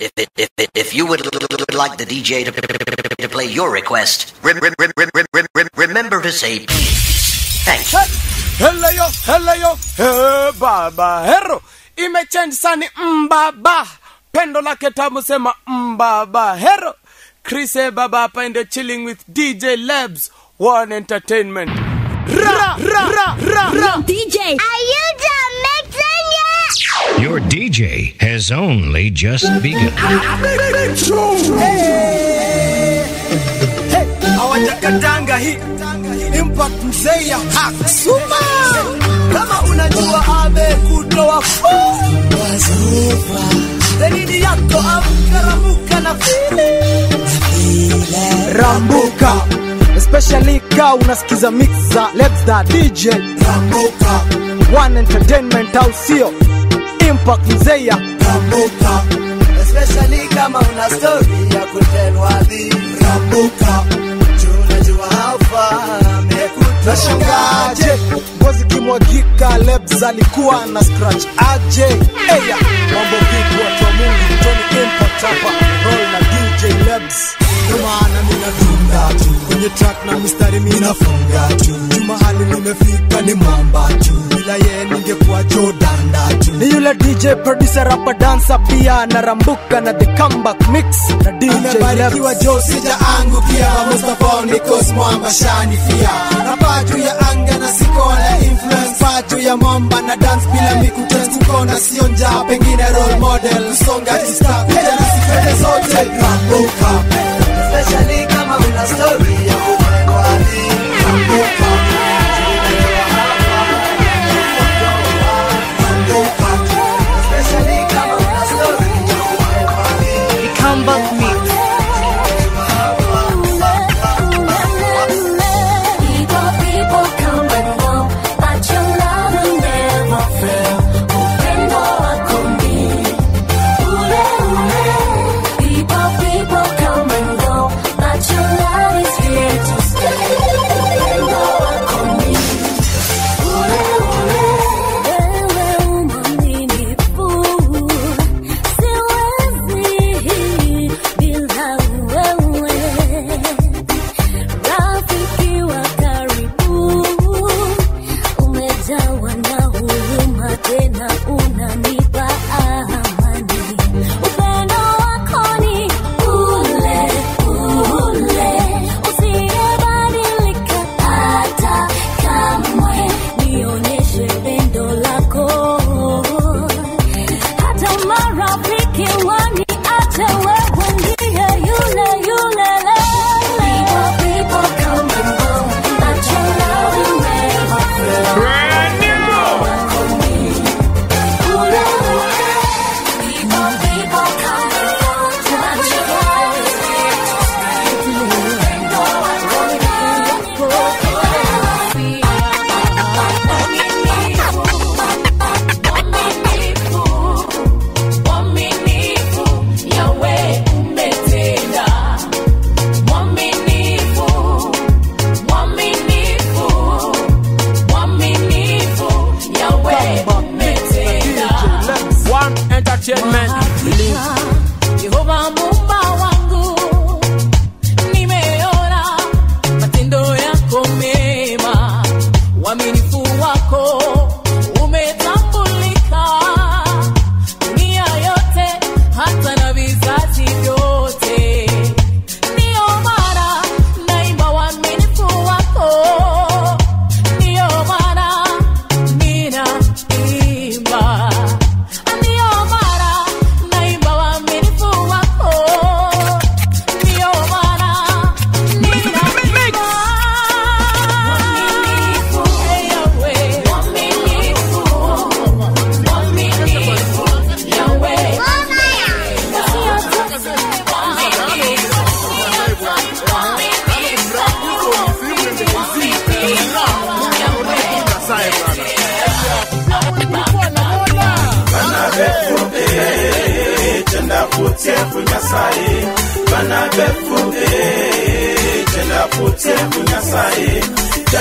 If, if, if, if, if you would like the DJ to, to play your request, rem, rem, rem, rem, rem, rem, remember to say. Thanks. Hele yo, hele yo, he baba hero imechange sani mm, mbaba pendo lake tamu sema mbaba mm, hero Chris e baba hapa and chilling with DJ Labs One Entertainment ra ra ra ra ra DJ. Are you done mixing yet? Your DJ has only just begun. hii. Impact kama unajua amekutoa yako amkaramuka na vile rambuka especially ka unasikiza mixa let's DJ rambuka one entertainment au sio impact mzeya rambuka especially kama una story ya kutenwa dhi rambuka tunajua hapa nashangaje? Ngozi kimwagika Lebs alikuwa na scratch aje. Eya mambo vipi watu wa Mungu Tony Impact hapa roll na Ndio maana ninadunda tu kwenye track na mistari minafunga tu mahali nimefika ni mwamba tu bila yeye ningekuwa jodanda tu ni yule DJ producer rapa dancer pia narambuka na the comeback mix. Na DJ Nimebarikiwa jo sijaangukia Mustafa ni Cosmo ambashani pia na paju ya anga na siko wala influence. Paju ya mwamba na dance bila mikutano Kukona sio njaa pengine role model. Songa kista take my blue cop. Oh,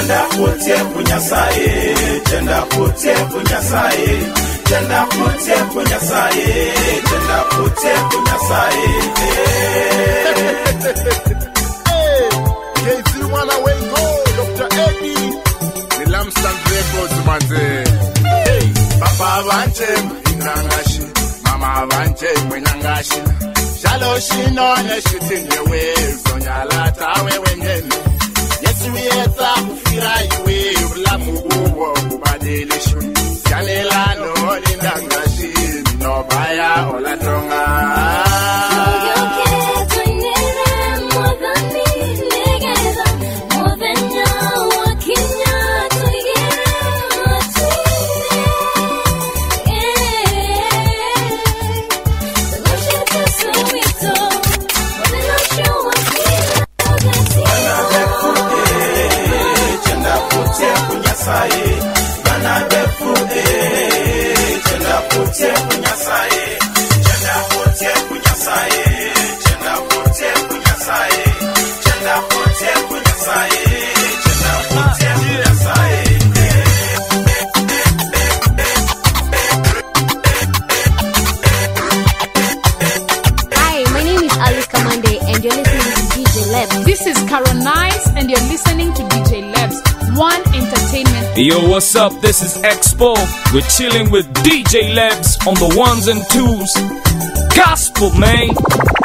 tenda kutye kunyasaye tenda kutye kunyasaye tenda kutye kunyasaye tenda kutye kunyasaye kezi mwana wengo dr edi ni lamstand records manze baba vanje mwenyangashi mama vanje mwenyangashi shalo shino neshiti nyewe zonyalata wewe nyeni siwiyetsa fira iwe bulamu bubwo bubadelishu janelano lindangashini nobaya olatonga. And you're listening to DJ Labs, One Entertainment. Yo, what's up? This is Expo. We're chilling with DJ Labs on the ones and twos. Gospel, man.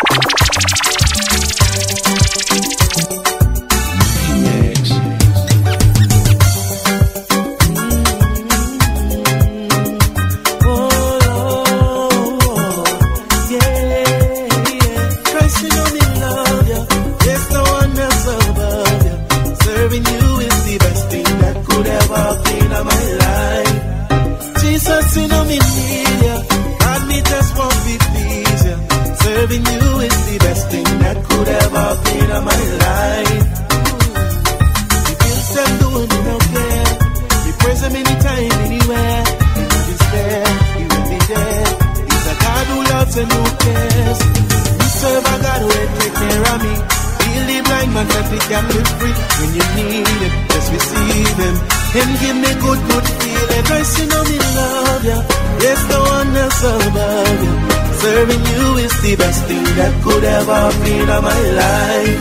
That could ever be in my life.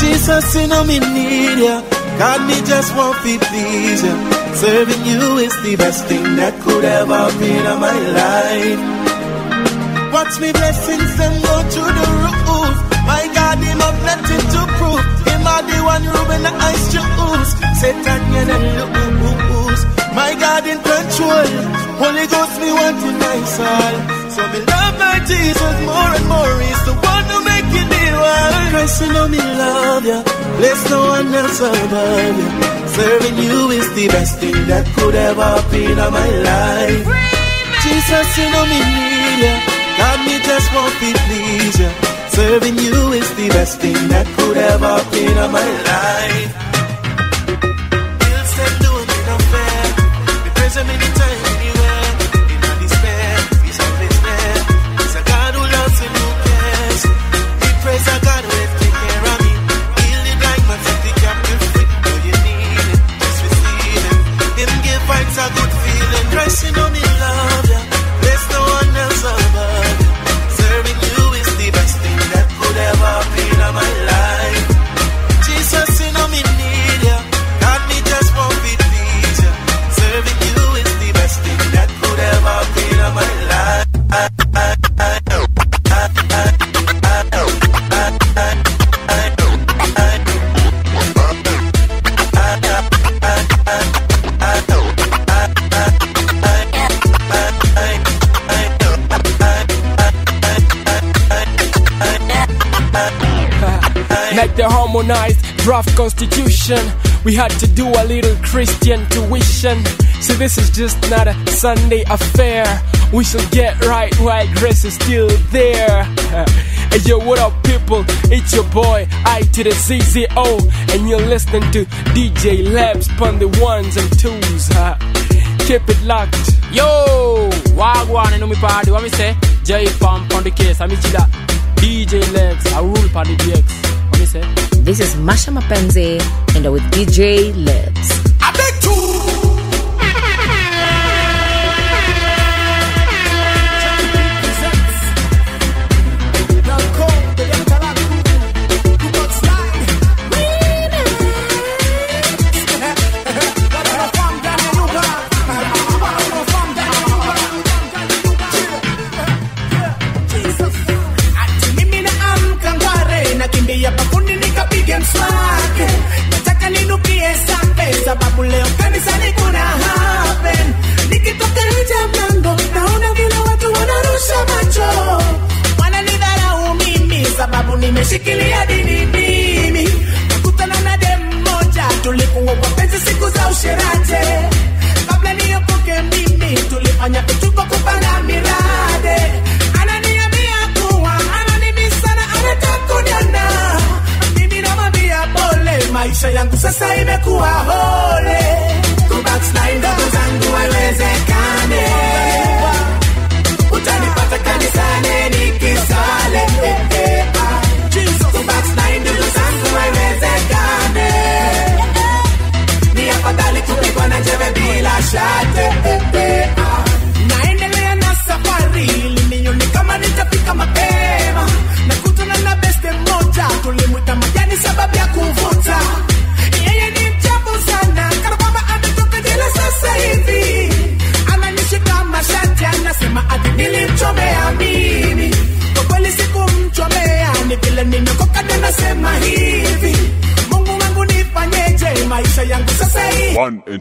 Jesus, you know me need ya. God, me just want to please ya. Serving you is the best thing that could ever be in my life. Watch me blessings them go to the roof. My God, him have nothing to prove. Him are the one rubbing the ice juice. Satan, you know lose. My God in control. Holy Ghost, me want to my soul. So me love Jesus more and more. He's the one who make it one. Christ, you know me love ya. Bless no one else above ya. Serving you is the best thing that could ever be in my life. Jesus, you know me need ya. God, me just want to please ya. Serving you is the best thing that could ever be in my life. Harmonized draft constitution, we had to do a little Christian tuition. So this is just not a Sunday affair. We shall get right while grace is still there. Hey yo, what up, people? It's your boy, I to the ZZO, and you're listening to DJ Labs on the ones and twos. huh? Keep it locked. Yo, wagwan and me party. What me say? J Pump on the case. I'm Ichida. DJ Legs. I rule on the DX. This is Masha Mapenzi and with DJ Lebs. Sasa imekuwa hole, go back slide, zangu waleze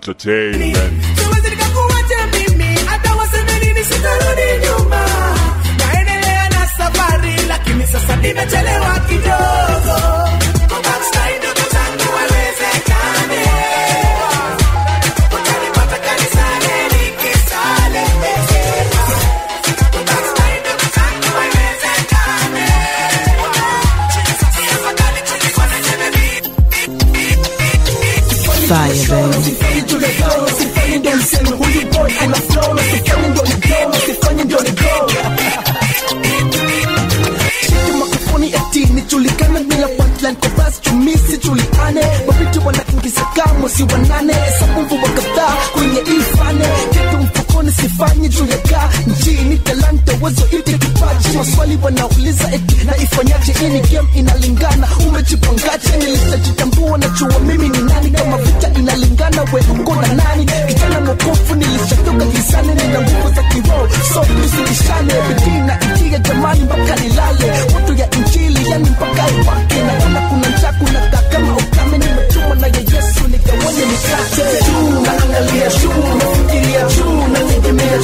entertainment.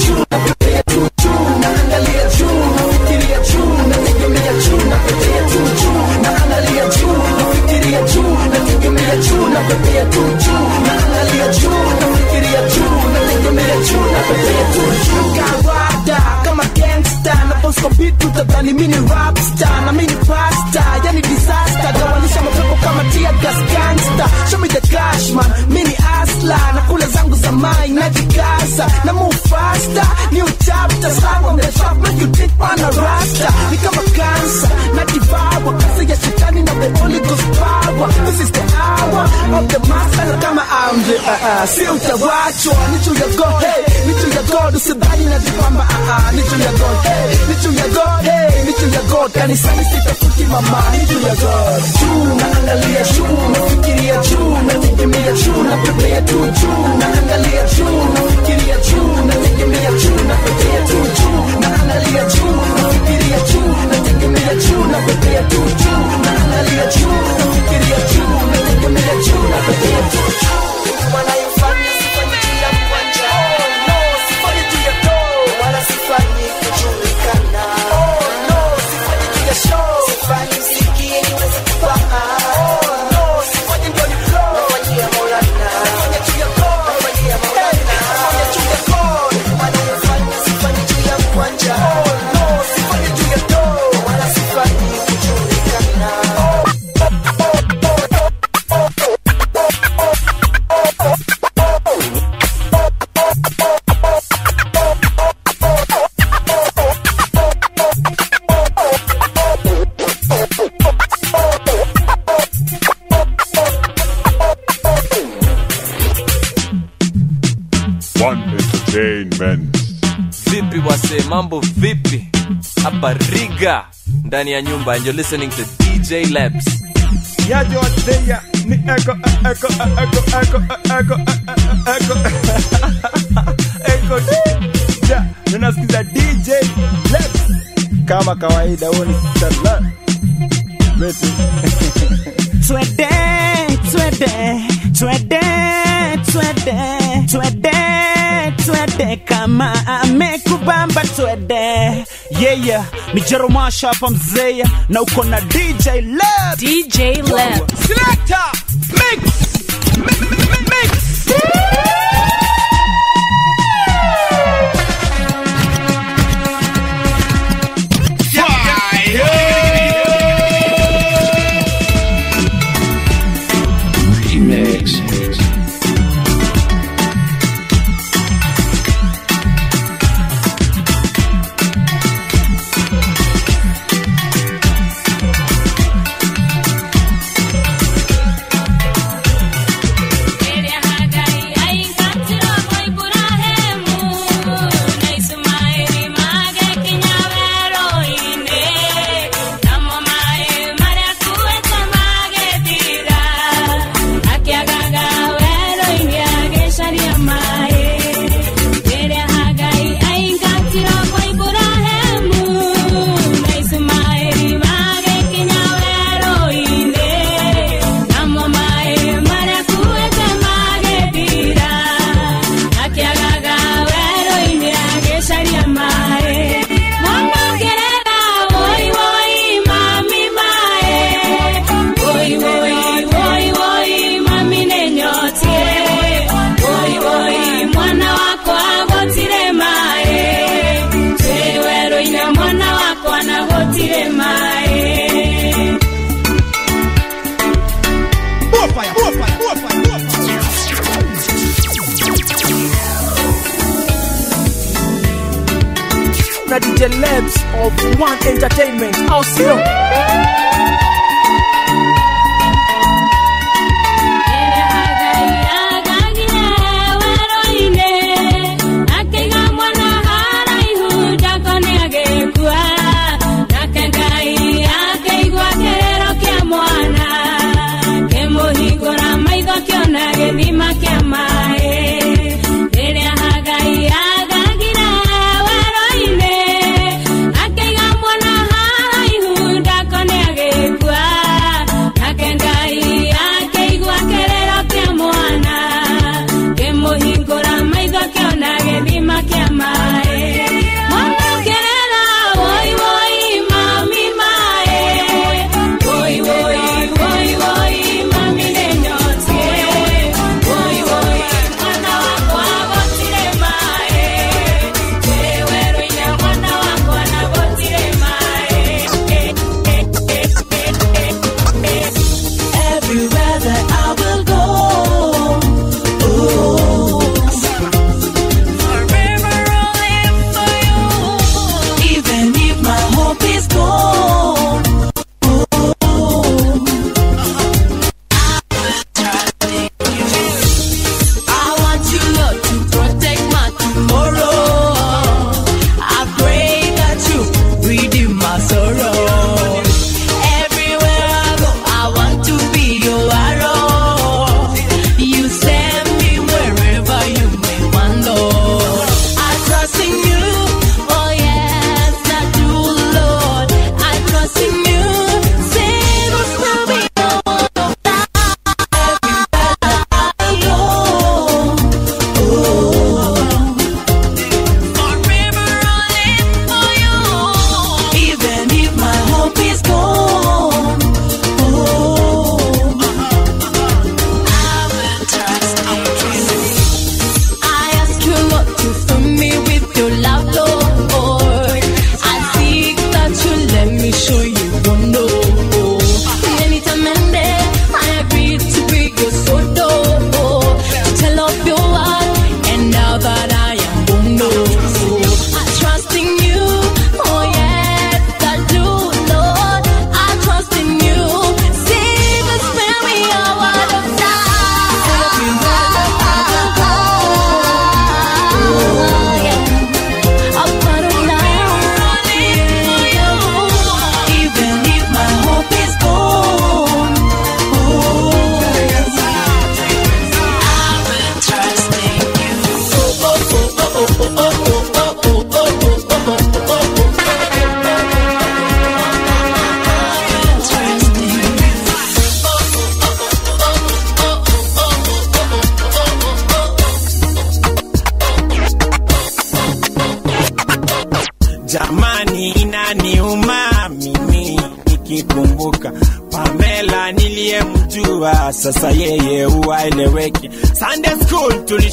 you kanisani sitafuti mamani juu ya god juu naangalia juu nafikiria juu nategemea juu napepea juu juu naangalia juu kupiga ndani ya nyumba and you're listening to dj labs. Yajotea ni echo eh, eh, echo echo eh, echo echo echo echo. Echo eko ja ninasikiza dj labs. Kama kawaida huo ni sala. Wetu twede twede twede twede twede twede. Kama amekubamba twede yeye. Ni jeromasha hapa mzee na uko na DJ Lab. DJ Lab. Selector mix mix. mix.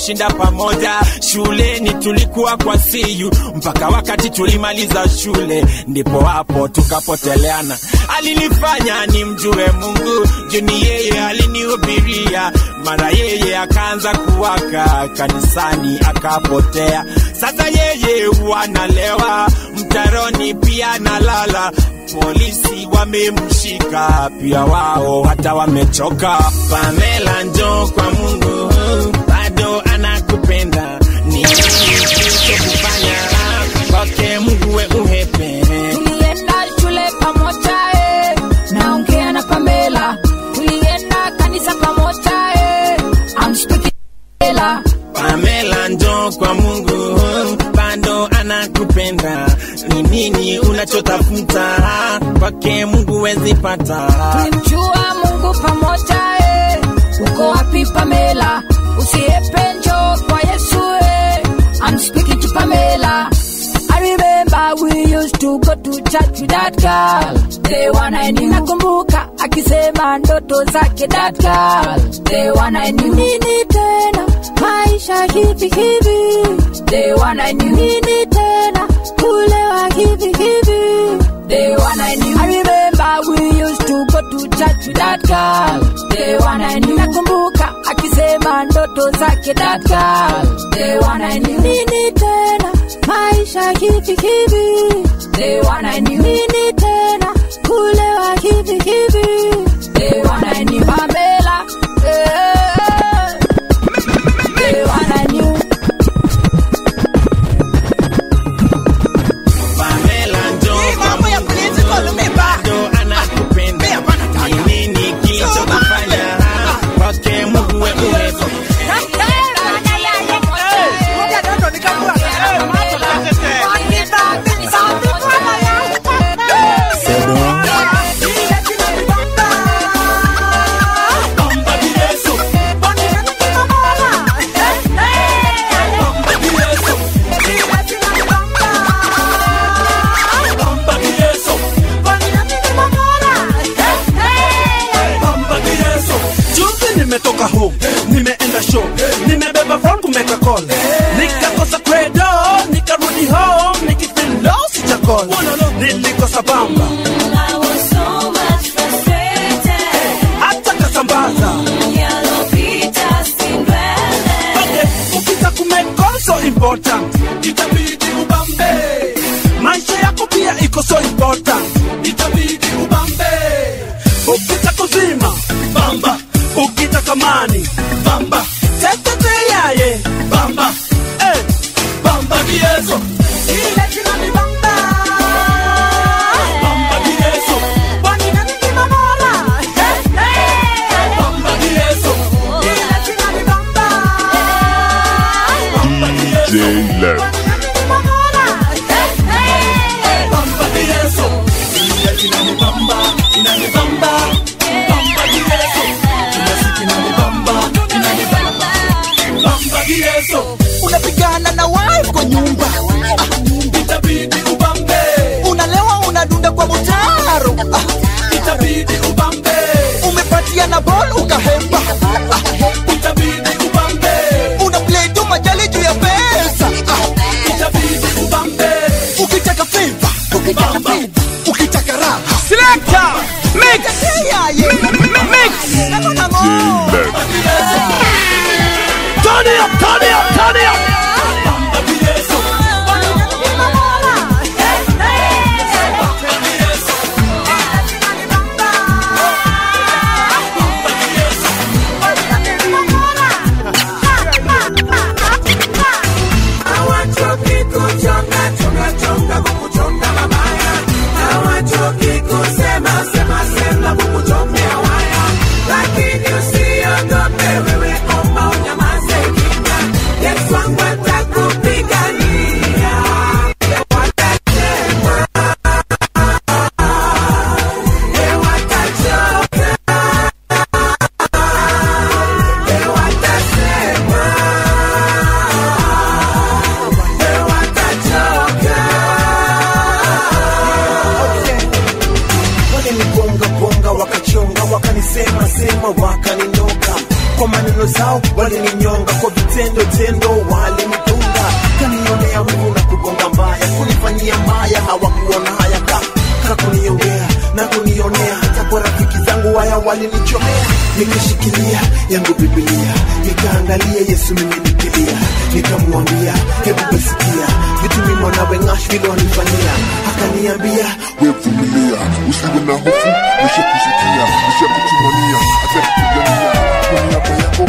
Tulishinda pamoja, shuleni tulikuwa kwa siyu mpaka wakati tulimaliza shule, ndipo hapo tukapoteleana. Alinifanya ni mjue Mungu, juni yeye alinihubiria, mara yeye akaanza kuwaka kanisani akapotea. Sasa yeye wanalewa mtaroni, pia nalala polisi wamemshika pia wao hata wamechoka. Pamela njoo kwa Mungu, unachotafuta kwake Mungu wezi pata? tulimjua mungu pamoja eh. uko wapi pamela usiepe njoo kwa yesu eh. I'm speaking to pamela I remember we used to go to church with that girl. The one I knew. Nakumbuka akisema ndoto zake that girl. The one I knew. Nini tena maisha hivi hivi. The one I knew. Nini tena kulewa hivi hivi. The one I knew. I remember we used to go to church with that girl. The one I knew. Nakumbuka akisema ndoto zake that girl. The one I knew. Nini tena maisha hivi hivi. The one I knew. Nini tena kulewa hivi hivi. The one I knew. Pamela. eh. Nikaangalia yesu mimenikilia nikamwambia hebu basikia vitu mimi mwanawe ng'ash vile wanifanyia akaniambia wevumilia usiwe na hofu. Nishakusikia nishakutumania atakupigania kwa niaba yako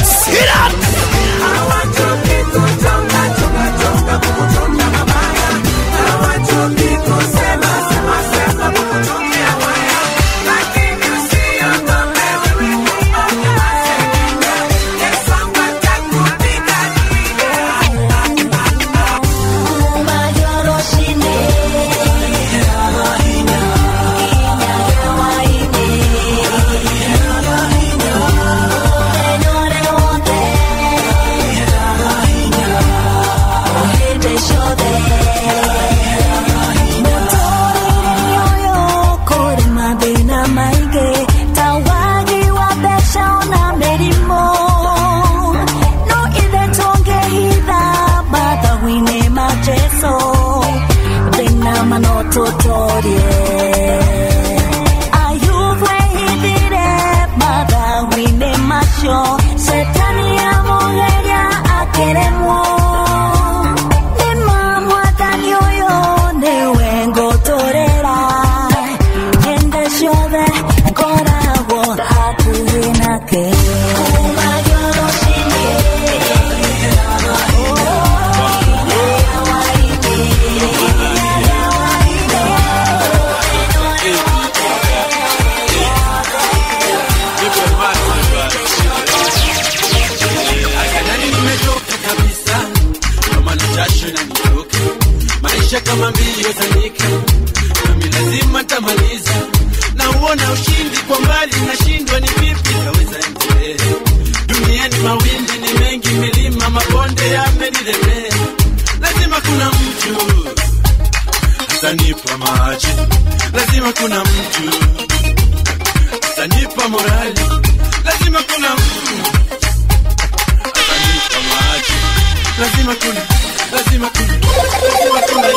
kama mbio za nyika, nami lazima tamaliza. Nauona ushindi kwa mbali, nashindwa ni vipi naweza endelea. Duniani mawimbi ni mengi, milima mabonde yamenilemea, lazima kuna mtu. Atanipa maji, lazima kuna mtu. Atanipa morali, lazima kuna mtu. Atanipa maji, lazima kuna, lazima kuna, lazima kuna.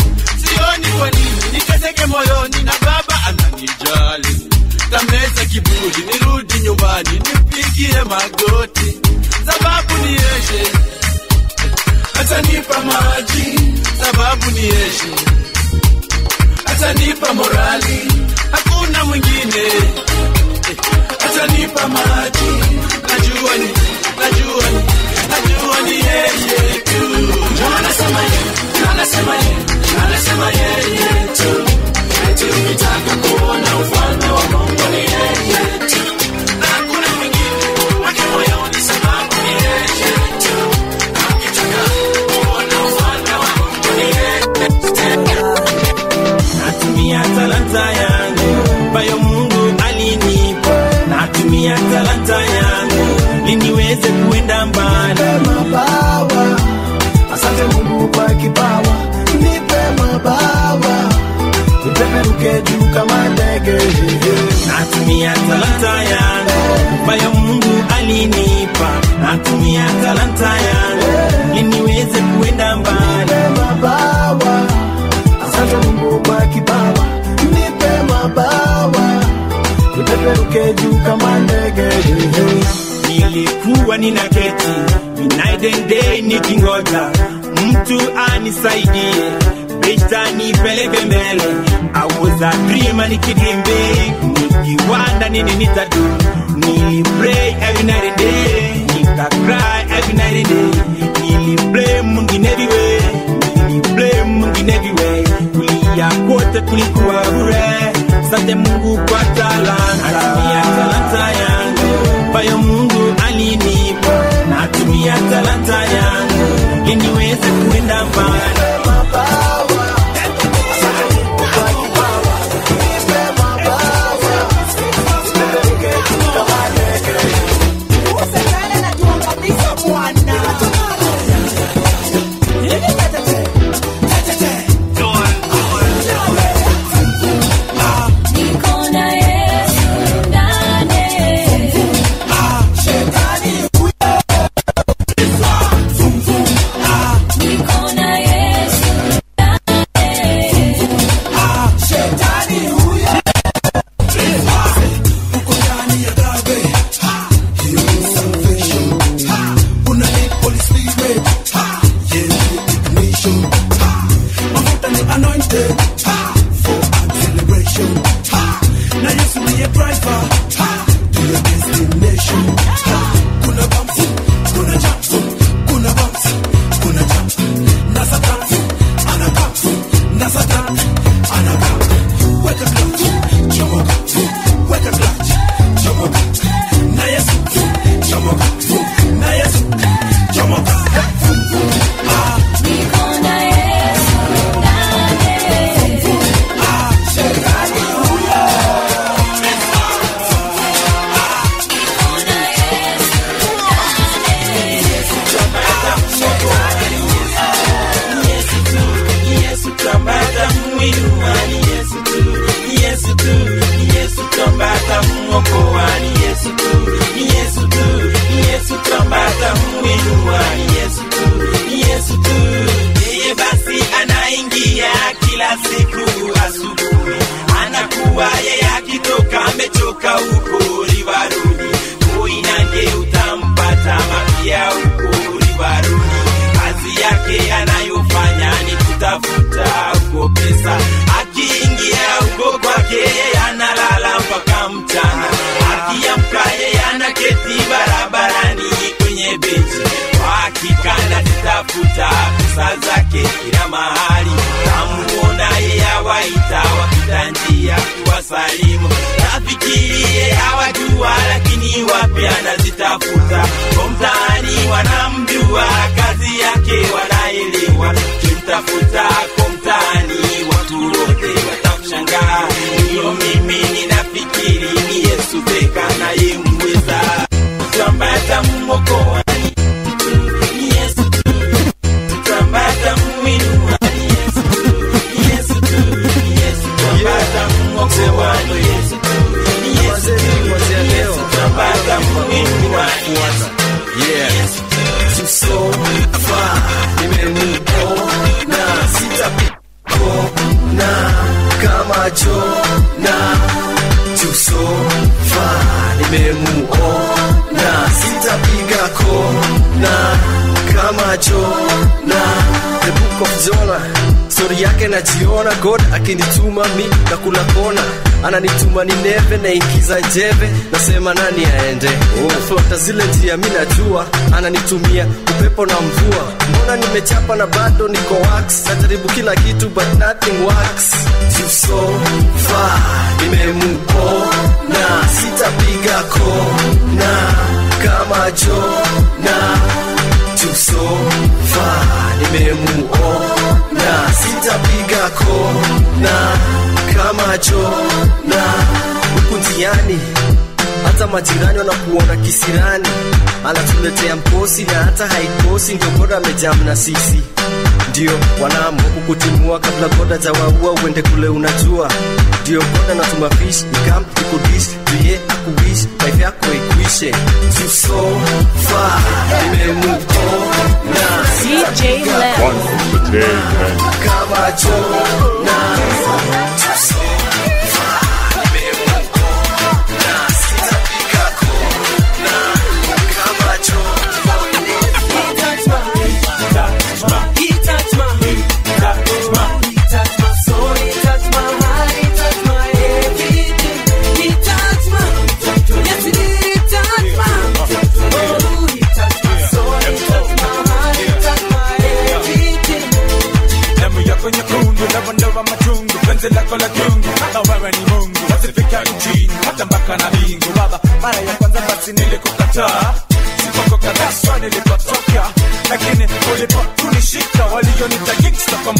kiburi, nirudi nyumbani nipigie magoti, sababu ni yeye atanipa maji, sababu ni yeye atanipa morali, hakuna mwingine atanipa maji, najua ni, najua ni, najua ni yeye tu. Ndio anasema yeye, ndio anasema yeye, I was a dreamer nikidream big nikiwanda nini nitadu. Nilipray every night and day nika cry every night and day. Nili blame mwingine viwe nili blame mwingine viwe kulia kote kulikuwa bure sante mungu kwa talanta salimu. Nafikirie hawajua, lakini wape anazitafuta komtaani, wanamjua kazi yake, wanaelewa kimtafuta komtaani, watu wote watakushangaa. Ndiyo mimi ninafikiri ni Yesu pekee naye mweza, yatamuokoa macho na tusofa nimemuona sitapiga kona kama jona. The book of Jonah story yake najiona god akinituma mi na kula kona ananituma ni neve na naingiza njeve nasema nani aende? Oh. naflota zile njia mi najua. Ananitumia upepo na mvua. Mbona nimechapa na bado niko wax? Najaribu kila kitu but nothing works. So far nimempona sitapiga kona kama jona tusofa nimemuona sitapiga kona kama Jona huku hata majirani wanakuona kisirani, anatuletea mkosi na hata haikosi, ndio bora amejam na sisi. Ndio wanaamua kukutimua kabla boda jawaua uende kule, unajua. Ndio boda natuma fish ikam ikudish tuye akuwish life yako na tusofa imemukona kama jona tusofa penzi lako la kiungu, hata wewe ni Mungu, wasifika nchini hata mpaka na mbingu. Baba, mara ya kwanza basi nilikukataa. Sipako kadaswa nilipotoka, lakini ulipotunishika walionita gangsta kwa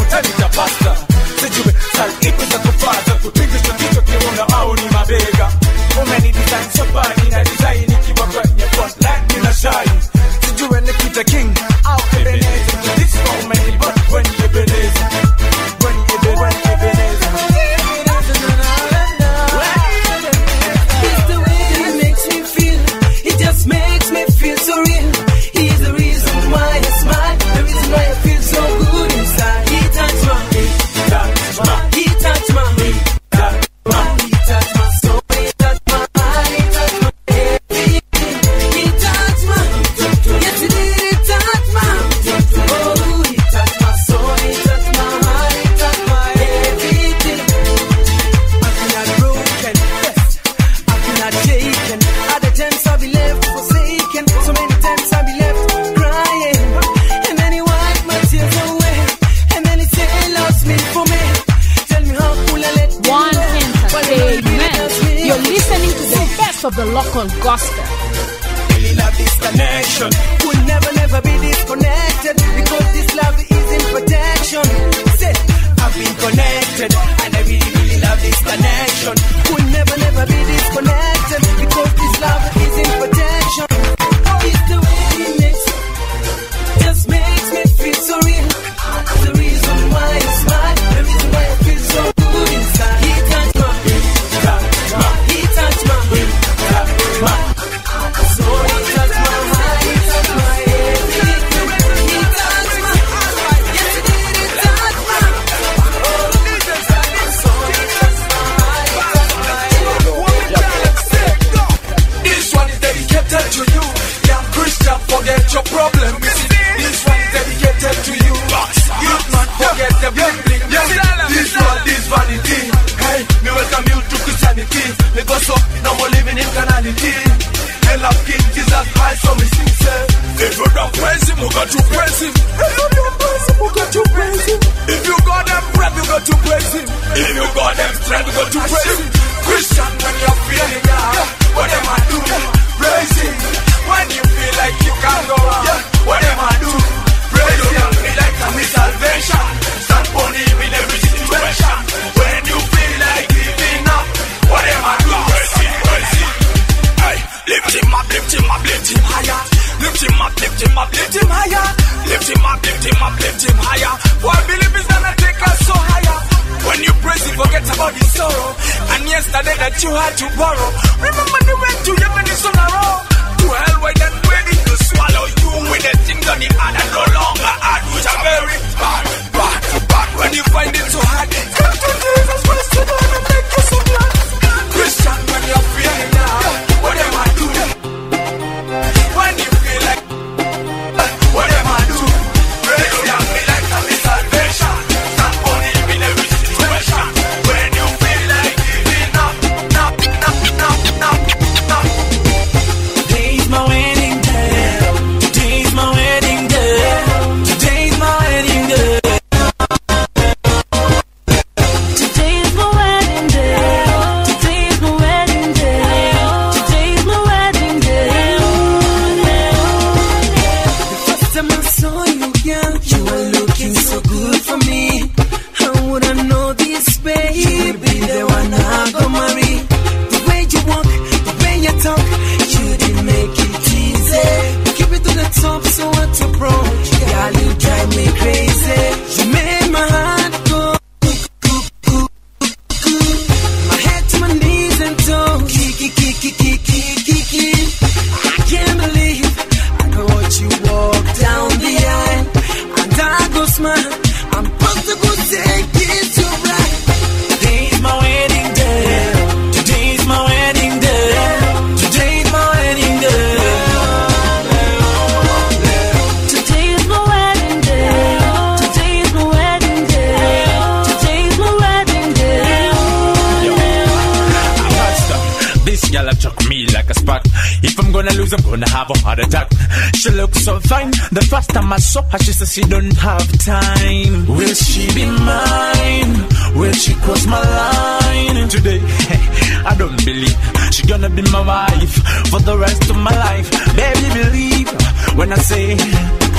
she don't have time. Will she be mine? Will she cross my line? Today, hey, I don't believe she gonna be my wife for the rest of my life. Baby, believe when I say,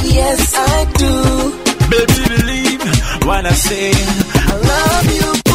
Yes, I do. Baby, believe when I say, I love you.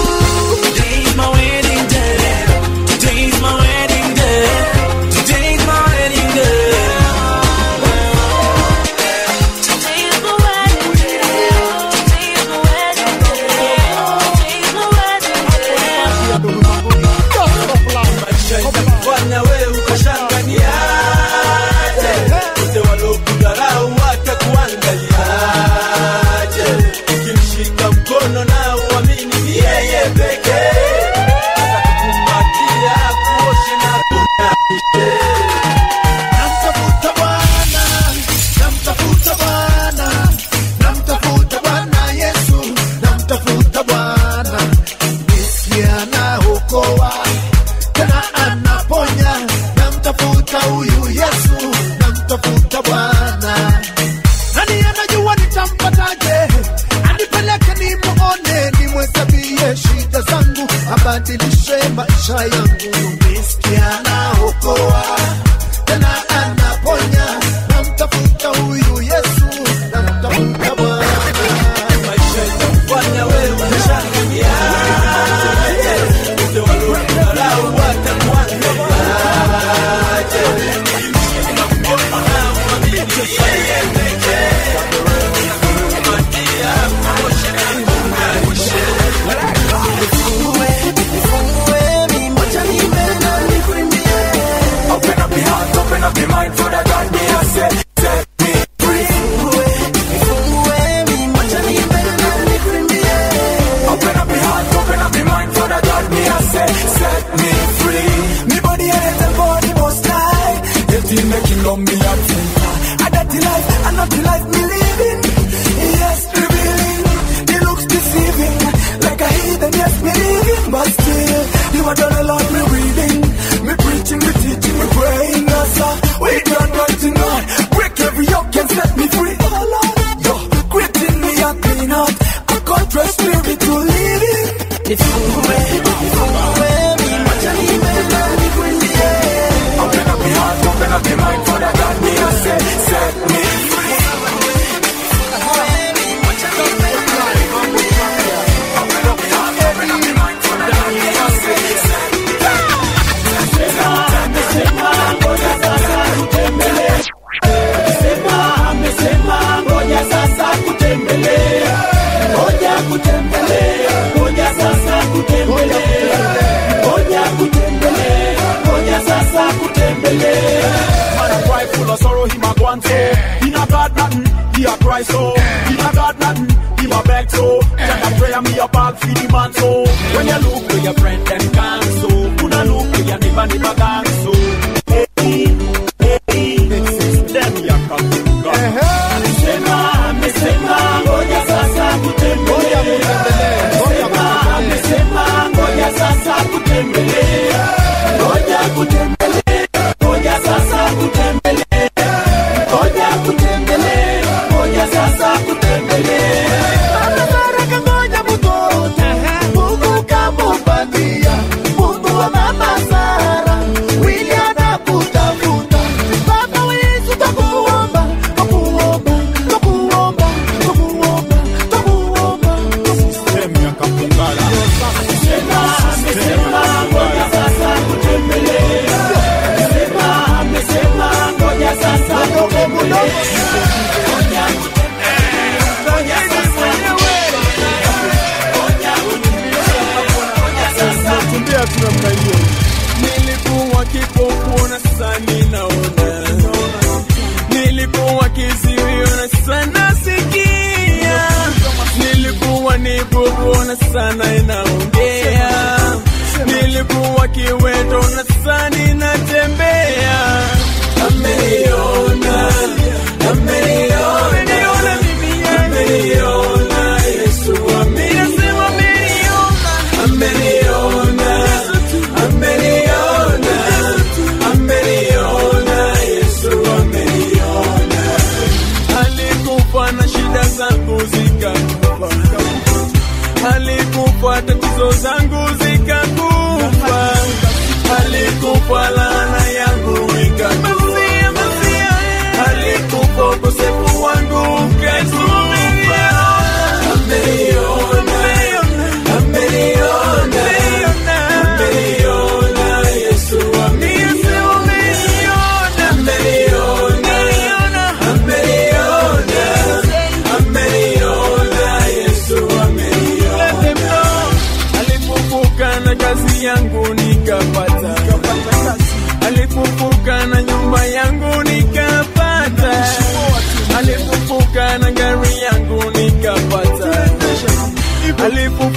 so. Check a prayer, me a bag for the man so. When you look to your friend, them gang so. When you look to your neighbor, neighbor gang so.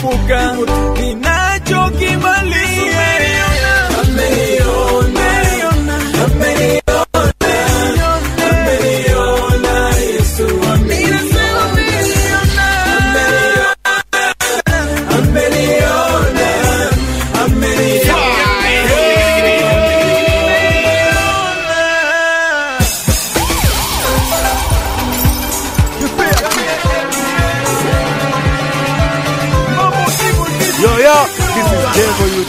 época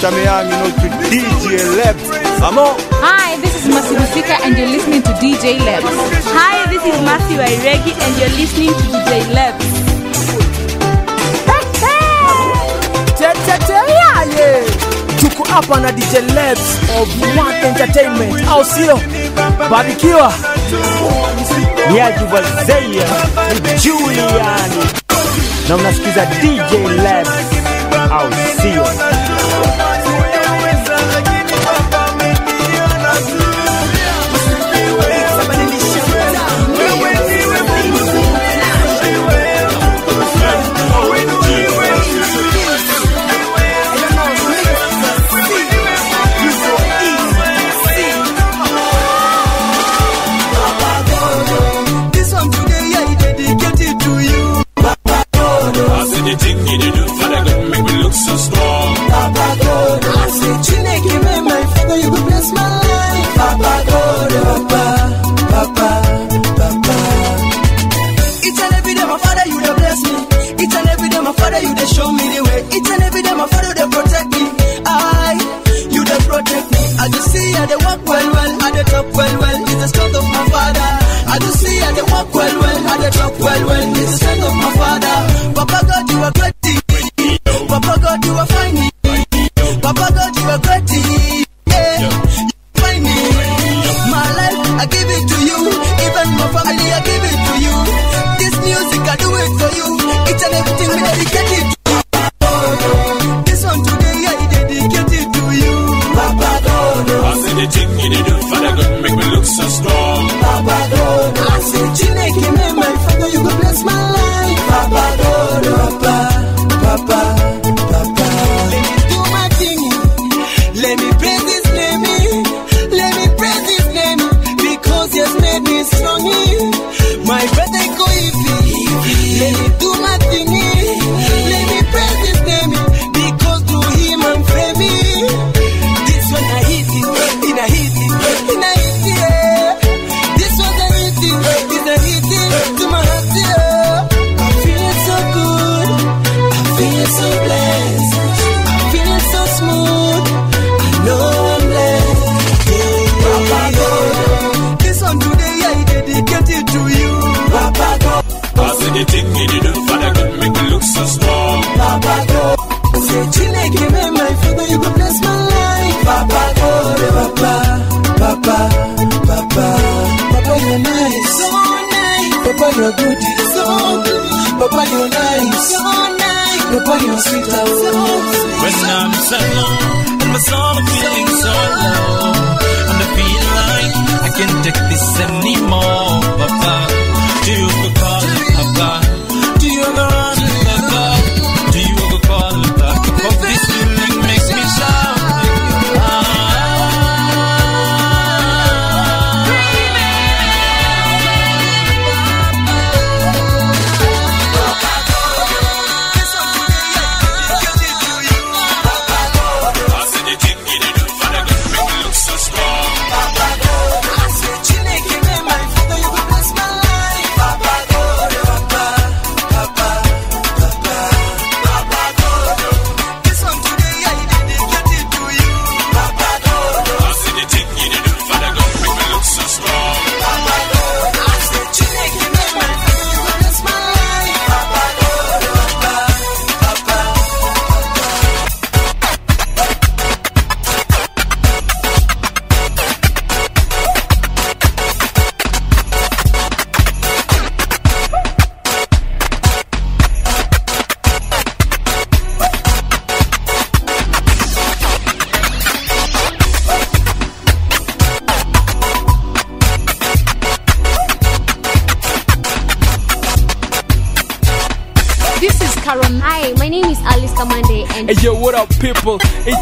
Chameyang, you know, to DJ Lebs. Amo? Hi, this is Masibu Sika and you're listening to DJ Lebs. Hi, this is Masi Wairegi and you're listening to DJ Lebs. Tuko hapa na DJ Labs of One Entertainment, I'll au sio? Barikiwa yajuvazeia Juliani Now let's DJ Labs. I'll see you. the jig, give the do for the gun, make me look so strong.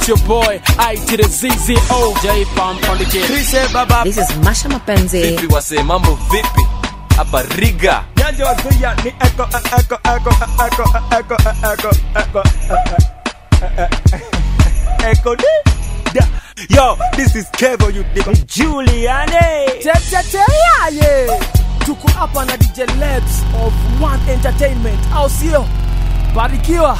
Your boy, I to the ZZO. J Pam on the kid. This is Masha Mapenzi. vipi wase mambo vipi hapa riga Nyanjo wazuya ni echo, echo, echo, echo, echo, echo, echo, echo, echo da. Yo, this is Kevo, you dig Juliane. teteteaye tuko hapa na dj labs of one entertainment au sio barikiwa